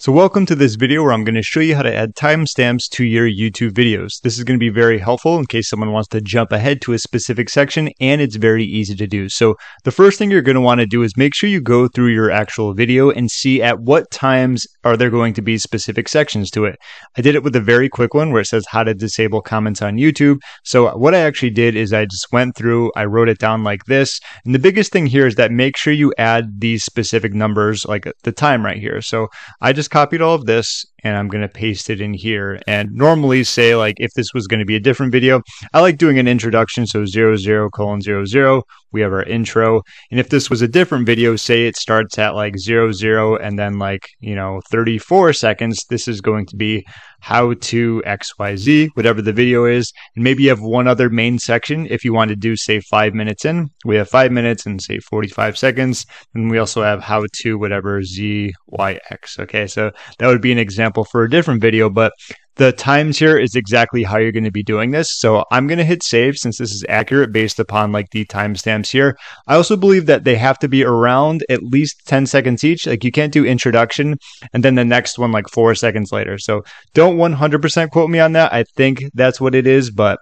So welcome to this video where I'm going to show you how to add timestamps to your YouTube videos. This is going to be very helpful in case someone wants to jump ahead to a specific section and it's very easy to do. So the first thing you're going to want to do is make sure you go through your actual video and see at what times are there going to be specific sections to it. I did it with a very quick one where it says how to disable comments on YouTube. So what I actually did is I just went through, I wrote it down like this. And the biggest thing here is that make sure you add these specific numbers like the time right here. So I just copied all of this and I'm going to paste it in here. And normally say like if this was going to be a different video, I like doing an introduction. So zero, zero, colon 00, we have our intro. And if this was a different video, say it starts at like zero, zero, and then like, you know, 34 seconds, this is going to be how to XYZ, whatever the video is. And maybe you have one other main section if you want to do, say, five minutes in. We have five minutes and say 45 seconds. And we also have how to whatever ZYX. Okay, so that would be an example example for a different video, but the times here is exactly how you're going to be doing this. So I'm going to hit save since this is accurate based upon like the timestamps here. I also believe that they have to be around at least 10 seconds each. Like you can't do introduction and then the next one like four seconds later. So don't 100% quote me on that. I think that's what it is, but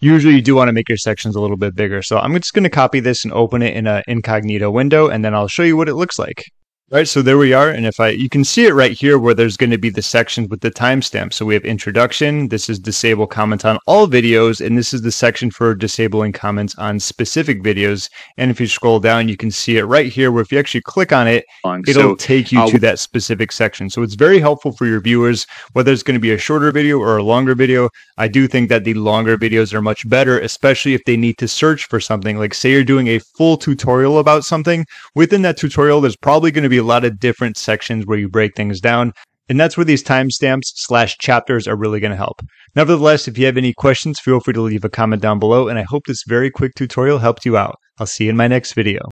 usually you do want to make your sections a little bit bigger. So I'm just going to copy this and open it in an incognito window and then I'll show you what it looks like. Right, so there we are. And if I, you can see it right here where there's going to be the sections with the timestamp. So we have introduction. This is disable comments on all videos. And this is the section for disabling comments on specific videos. And if you scroll down, you can see it right here where if you actually click on it, it'll so take you I'll... to uh, that specific section. So it's very helpful for your viewers, whether it's going to be a shorter video or a longer video. I do think that the longer videos are much better, especially if they need to search for something. Like say you're doing a full tutorial about something. Within that tutorial, there's probably going to be a lot of different sections where you break things down. And that's where these timestamps slash chapters are really going to help. Nevertheless, if you have any questions, feel free to leave a comment down below. And I hope this very quick tutorial helped you out. I'll see you in my next video.